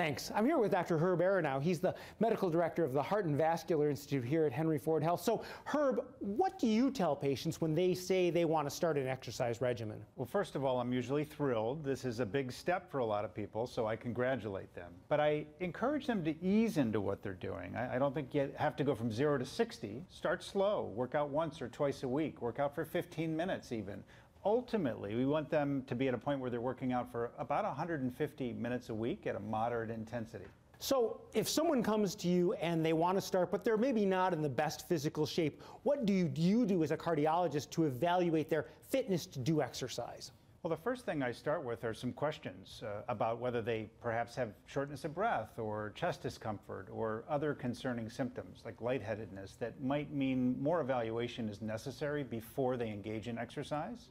Thanks. I'm here with Dr. Herb Aronow. He's the medical director of the Heart and Vascular Institute here at Henry Ford Health. So, Herb, what do you tell patients when they say they want to start an exercise regimen? Well, first of all, I'm usually thrilled. This is a big step for a lot of people, so I congratulate them. But I encourage them to ease into what they're doing. I, I don't think you have to go from zero to 60. Start slow. Work out once or twice a week. Work out for 15 minutes even ultimately, we want them to be at a point where they're working out for about 150 minutes a week at a moderate intensity. So, if someone comes to you and they want to start, but they're maybe not in the best physical shape, what do you, you do as a cardiologist to evaluate their fitness to do exercise? Well, the first thing I start with are some questions uh, about whether they perhaps have shortness of breath or chest discomfort or other concerning symptoms like lightheadedness that might mean more evaluation is necessary before they engage in exercise.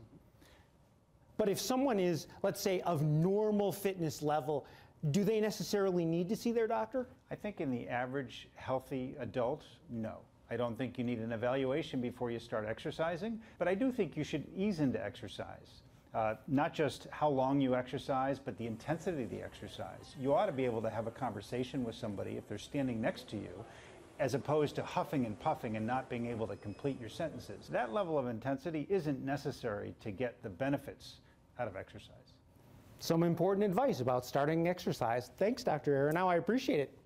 But if someone is, let's say, of normal fitness level, do they necessarily need to see their doctor? I think in the average healthy adult, no. I don't think you need an evaluation before you start exercising, but I do think you should ease into exercise. Uh, not just how long you exercise, but the intensity of the exercise. You ought to be able to have a conversation with somebody if they're standing next to you, as opposed to huffing and puffing and not being able to complete your sentences. That level of intensity isn't necessary to get the benefits out of exercise. Some important advice about starting exercise. Thanks, Dr. Aronow. I appreciate it.